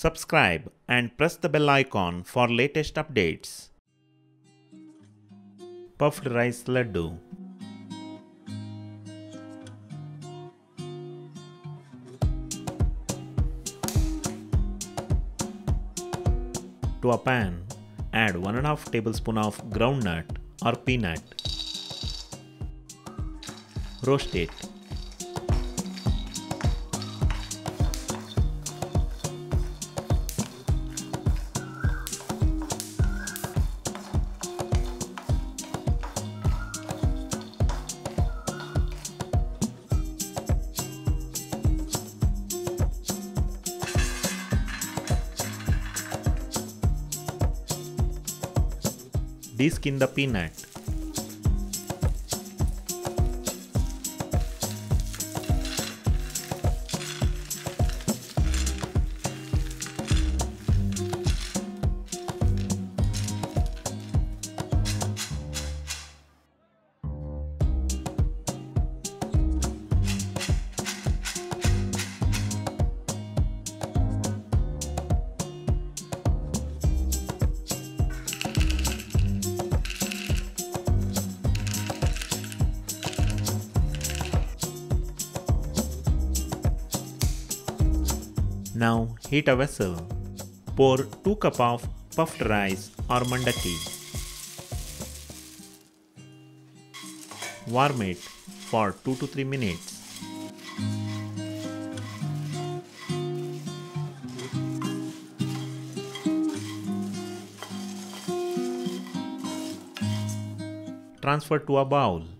subscribe and press the bell icon for latest updates. Puffed Rice Laddu To a pan, add 1 2 tablespoon of groundnut or peanut. Roast it. Deskin the peanut. Now heat a vessel. Pour 2 cup of puffed rice or mandaki. Warm it for 2 to 3 minutes. Transfer to a bowl.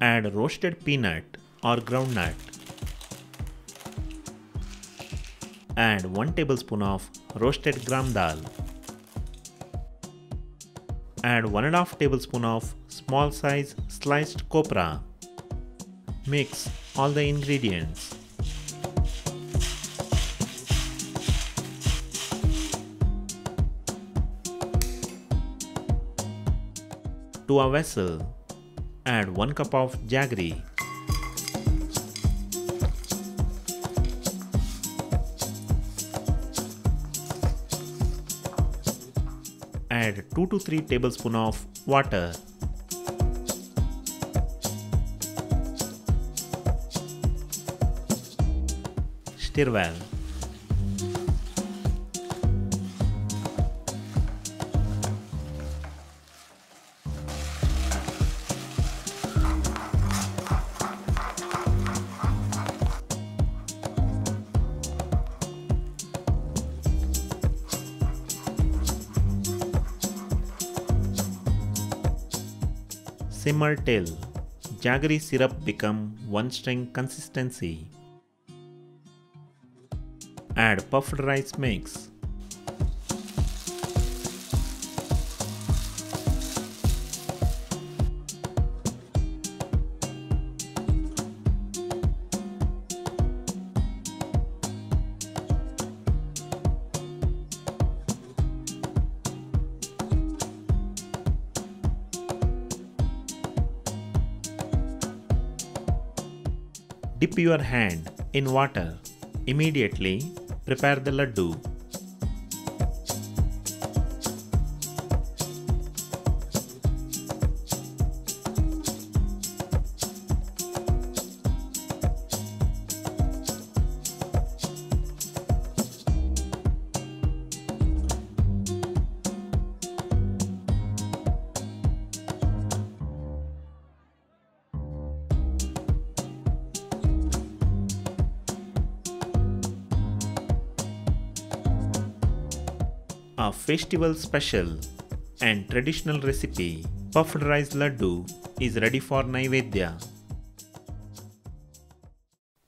Add roasted peanut or groundnut. Add 1 tablespoon of roasted gram dal. Add 1 1/2 tablespoon of small size sliced copra. Mix all the ingredients. To a vessel, add 1 cup of jaggery. Add 2 to 3 tablespoon of water. Stir well. Simmer till jaggery syrup become one string consistency. Add puffed rice mix. Dip your hand in water. Immediately prepare the laddu. A festival special and traditional recipe, puffed rice laddu, is ready for Naivedya.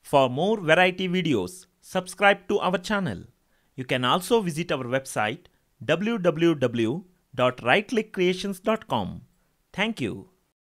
For more variety videos, subscribe to our channel. You can also visit our website www.rightclickcreations.com. Thank you.